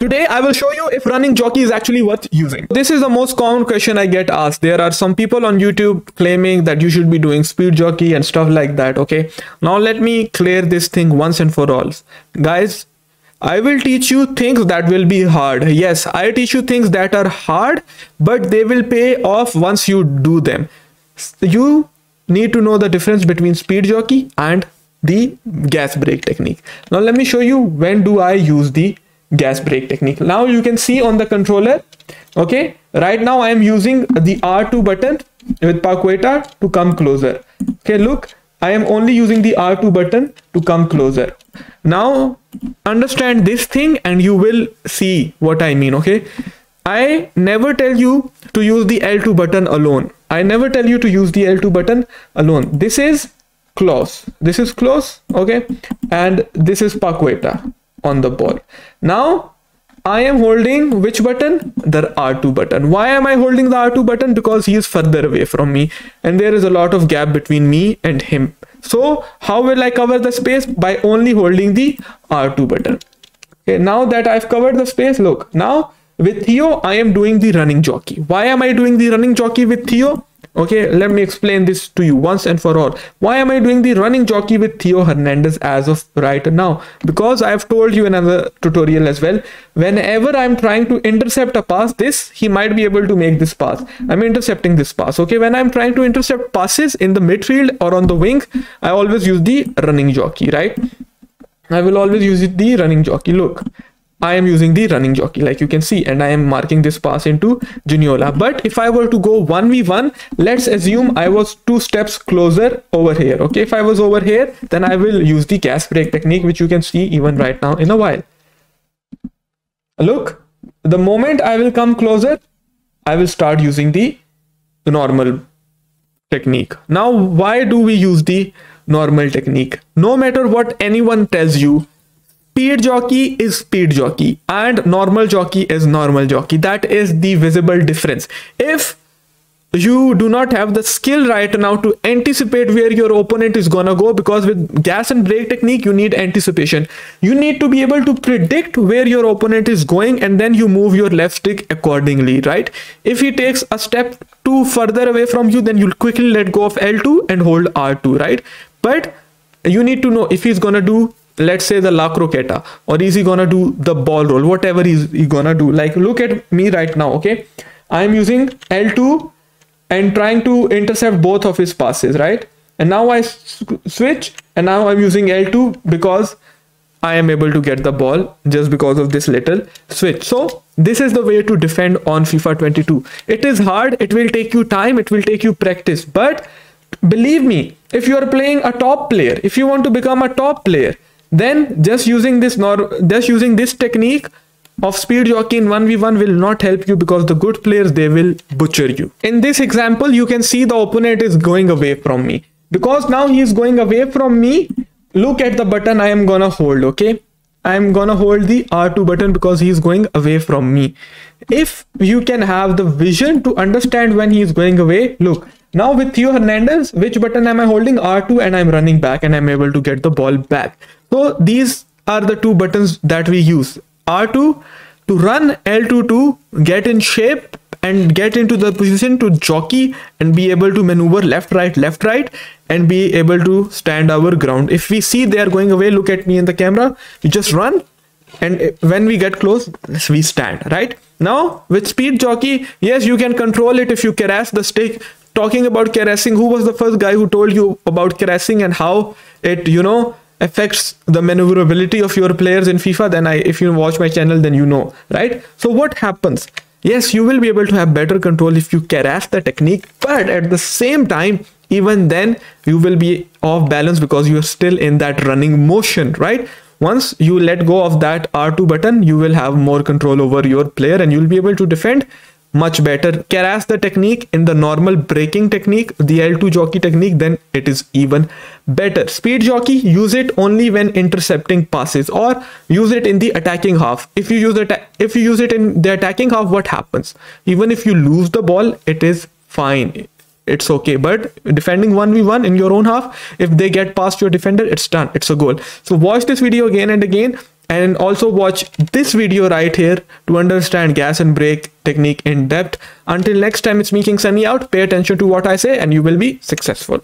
Today I will show you if running jockey is actually worth using. This is the most common question I get asked. There are some people on YouTube claiming that you should be doing speed jockey and stuff like that. Okay. Now let me clear this thing once and for all. Guys, I will teach you things that will be hard. Yes, I teach you things that are hard, but they will pay off once you do them. You need to know the difference between speed jockey and the gas brake technique. Now let me show you when do I use the gas brake technique. Now you can see on the controller okay? Right now i am using the r2 button with paqueta to come closer. Okay look i am only using the r2 button to come closer. Now understand this thing and you will see what i mean okay? I never tell you to use the l2 button alone. I never tell you to use the l2 button alone. This is close. This is close okay? And this is paqueta on the ball. Now I am holding which button? The R2 button. Why am I holding the R2 button? Because he is further away from me and there is a lot of gap between me and him. So how will I cover the space? By only holding the R2 button. Okay, now that I've covered the space, look, now with Theo, I am doing the running jockey. Why am I doing the running jockey with Theo? Okay let me explain this to you once and for all. Why am i doing the running jockey with theo hernandez as of right now? Because i have told you in another tutorial as well whenever i'm trying to intercept a pass this he might be able to make this pass. I'm intercepting this pass okay? When i'm trying to intercept passes in the midfield or on the wing i always use the running jockey right? I will always use the running jockey. Look I am using the running jockey like you can see and I am marking this pass into Juniola. But if I were to go 1v1, let's assume I was two steps closer over here. Okay, if I was over here, then I will use the gas brake technique which you can see even right now in a while. Look, the moment I will come closer, I will start using the normal technique. Now, why do we use the normal technique? No matter what anyone tells you, speed jockey is speed jockey and normal jockey is normal jockey. That is the visible difference. If you do not have the skill right now to anticipate where your opponent is gonna go because with gas and brake technique you need anticipation. You need to be able to predict where your opponent is going and then you move your left stick accordingly right? If he takes a step too further away from you then you'll quickly let go of l2 and hold r2 right? But you need to know if he's gonna do let's say the La Croqueta or is he gonna do the ball roll? Whatever he's he gonna do. Like look at me right now okay? I'm using L2 and trying to intercept both of his passes right? And now I switch and now I'm using L2 because I am able to get the ball just because of this little switch. So this is the way to defend on FIFA 22 it is hard it will take you time it will take you practice but believe me if you are playing a top player if you want to become a top player then just using this nor just using this technique of speed jockey in 1v1 will not help you because the good players they will butcher you in this example you can see the opponent is going away from me because now he is going away from me look at the button i am gonna hold okay i am gonna hold the r2 button because he is going away from me if you can have the vision to understand when he is going away look now with Theo Hernandez, which button am I holding? R2 and I'm running back and I'm able to get the ball back. So these are the two buttons that we use. R2 to run, L2 to get in shape and get into the position to jockey and be able to maneuver left, right, left, right and be able to stand our ground. If we see they are going away, look at me in the camera, you just run and when we get close, we stand, right? Now with speed jockey, yes, you can control it if you caress the stick. Talking about caressing, who was the first guy who told you about caressing and how it, you know, affects the maneuverability of your players in FIFA, then I, if you watch my channel, then you know, right? So what happens? Yes, you will be able to have better control if you caress the technique, but at the same time, even then you will be off balance because you are still in that running motion, right? Once you let go of that R2 button, you will have more control over your player and you'll be able to defend much better. Whereas the technique in the normal braking technique, the L2 jockey technique, then it is even better. Speed jockey, use it only when intercepting passes or use it in the attacking half. If you use it, if you use it in the attacking half, what happens? Even if you lose the ball, it is fine. It's okay, but defending 1v1 in your own half, if they get past your defender, it's done. It's a goal. So watch this video again and again and also watch this video right here to understand gas and brake technique in depth. Until next time, it's me King Sunny out. Pay attention to what I say and you will be successful.